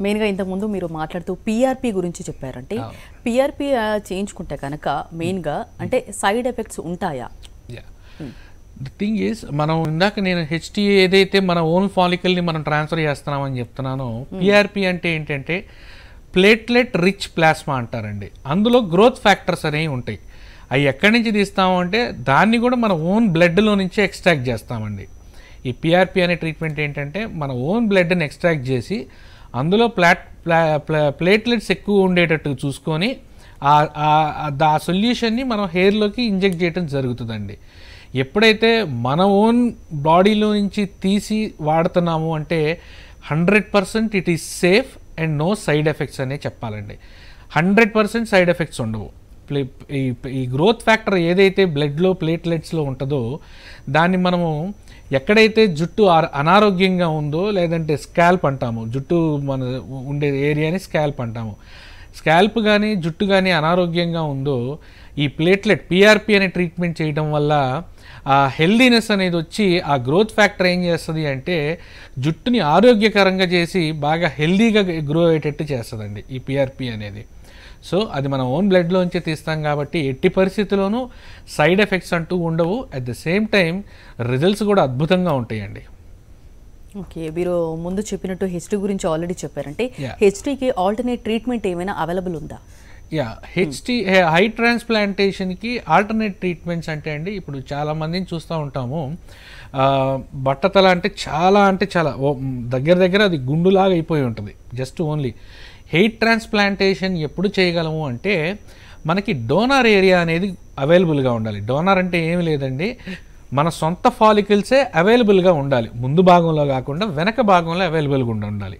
మెయిన్గా ఇంతకుముందు మీరు మాట్లాడుతూ పీఆర్పీ గురించి చెప్పారంటే. పీఆర్పీ చేయించుకుంటే కనుక మెయిన్గా అంటే సైడ్ ఎఫెక్ట్స్ ఉంటాయా? ద థింగ్ ఈజ్ మనం ఇందాక నేను హెచ్టీ ఏదైతే మన ఓన్ ఫాలికల్ని మనం ట్రాన్స్ఫర్ చేస్తున్నామని చెప్తున్నానో పిఆర్పి అంటే ఏంటంటే ప్లేట్లెట్ రిచ్ ప్లాస్మా అంటారండి. అందులో గ్రోత్ ఫ్యాక్టర్స్ అనేవి ఉంటాయి. అవి ఎక్కడి నుంచి తీస్తాము అంటే దాన్ని కూడా మన ఓన్ బ్లడ్లో నుంచి ఎక్స్ట్రాక్ట్ చేస్తామండి. ఈ పిఆర్పి అనే ట్రీట్మెంట్ ఏంటంటే మన ఓన్ బ్లడ్ని ఎక్స్ట్రాక్ట్ చేసి అందులో ప్లాట్ ప్లేట్లెట్స్ ఎక్కువ ఉండేటట్టు చూసుకొని ఆ- సొల్యూషన్ని మనం హెయిర్లోకి ఇంజెక్ట్ చేయడం జరుగుతుందండి. ఎప్పుడైతే మన ఓన్ బాడీలో నుంచి తీసి వాడుతున్నాము అంటే hundred percent it is safe and no side effects అనే చెప్పాలండి. హండ్రెడ్ పర్సెంట్ సైడ్ ఎఫెక్ట్స్ ఉండవు. ఈ- ఈ గ్రోత్ ఫ్యాక్టర్ ఏదైతే బ్లడ్లో ప్లేట్లెట్స్లో ఉంటుందో దాన్ని మనము ఎక్కడైతే జుట్టు ఆ- అనారోగ్యంగా ఉందో లేదంటే స్కాల్ప్ అంటాము. జుట్టు మన ఉండే ఏరియాని స్కాల్ప్ అంటాము. స్కాల్ప్ కానీ జుట్టు కానీ అనారోగ్యంగా ఉందో ఈ ప్లేట్లెట్ పిఆర్పి అనే ట్రీట్మెంట్ చేయడం వల్ల ఆ హెల్దీనెస్ అనేది వచ్చి ఆ గ్రోత్ ఫ్యాక్టర్ ఏం చేస్తుంది అంటే జుట్టుని ఆరోగ్యకరంగా చేసి బాగా హెల్దీగా గ్రో అయ్యేటట్టు చేస్తుందండి ఈ పిఆర్పి అనేది. సో అది మన ఓన్ బ్లడ్లోంచి తీస్తాం కాబట్టి ఎట్టి పరిస్థితుల్లోనూ సైడ్ ఎఫెక్ట్స్ అంటూ ఉండవు. At the same time results కూడా అద్భుతంగా ఉంటాయండి. ఓకే మీరు ముందు చెప్పినట్టు హెచ్టీ గురించి ఆల్రెడీ చెప్పారంటే. హెచ్టీకి ఆల్టర్నేట్ ట్రీట్మెంట్ ఏమైనా అవైలబుల్ ఉందా? యా హెచ్టి హై ట్రాన్స్ప్లాంటేషన్కి ఆల్టర్నేట్ ట్రీట్మెంట్స్ అంటే అండి ఇప్పుడు చాలా మందిని చూస్తూ ఉంటాము. బట్టతల అంటే చాలా అంటే చాలా ఓ, దగ్గర దగ్గర అది గుండులాగా అయిపోయి ఉంటుంది జస్ట్ ఓన్లీ హెయిట్ ట్రాన్స్ప్లాంటేషన్ ఎప్పుడు చేయగలము అంటే మనకి డోనార్ ఏరియా అనేది అవైలబుల్గా ఉండాలి. డోనార్ అంటే ఏమి లేదండి మన సొంత ఫాలికల్సే అవైలబుల్గా ఉండాలి. ముందు భాగంలో కాకుండా వెనక భాగంలో అవైలబుల్గా ఉండాలి.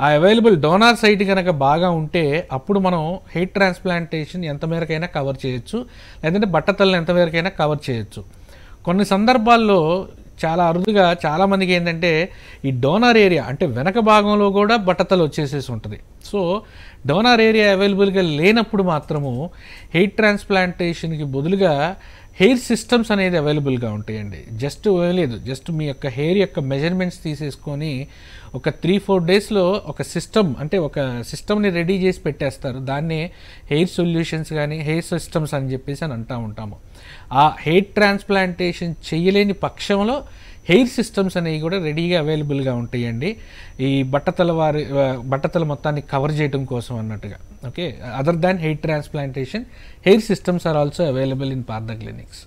ఆ అవైలబుల్ డోనార్ సైట్ కనుక బాగా ఉంటే అప్పుడు మనం హెయిట్ ట్రాన్స్ప్లాంటేషన్ ఎంత మేరకైనా కవర్ చేయొచ్చు. లేదంటే బట్టతలను ఎంత మేరకైనా కవర్ చేయొచ్చు. కొన్ని సందర్భాల్లో చాలా అరుదుగా చాలామందికి ఏంటంటే ఈ డోనార్ ఏరియా అంటే వెనక భాగంలో కూడా బట్టతలు వచ్చేసేసి ఉంటుంది. సో డోనార్ ఏరియా అవైలబుల్గా లేనప్పుడు మాత్రము హెయిట్ ట్రాన్స్ప్లాంటేషన్కి బదులుగా హెయిర్ సిస్టమ్స్ అనేది అవైలబుల్గా ఉంటాయండి. జస్ట్ లేదు జస్ట్ మీ యొక్క హెయిర్ యొక్క మెజర్మెంట్స్ తీసేసుకొని ఒక త్రీ ఫోర్ డేస్లో ఒక సిస్టమ్ అంటే ఒక సిస్టమ్ని రెడీ చేసి పెట్టేస్తారు. దాన్నే హెయిర్ సొల్యూషన్స్ కానీ హెయిర్ సిస్టమ్స్ అని చెప్పేసి అని అంటూ ఉంటాము. ఆ హెయిర్ ట్రాన్స్ప్లాంటేషన్ చేయలేని పక్షంలో హెయిర్ సిస్టమ్స్ అనేవి కూడా రెడీగా అవైలబుల్గా ఉంటాయండి. ఈ బట్టతల వారి బట్టతల మొత్తాన్ని కవర్ చేయడం కోసం అన్నట్టుగా. Okay? Other than hair transplantation hair systems are also available in Partha clinics.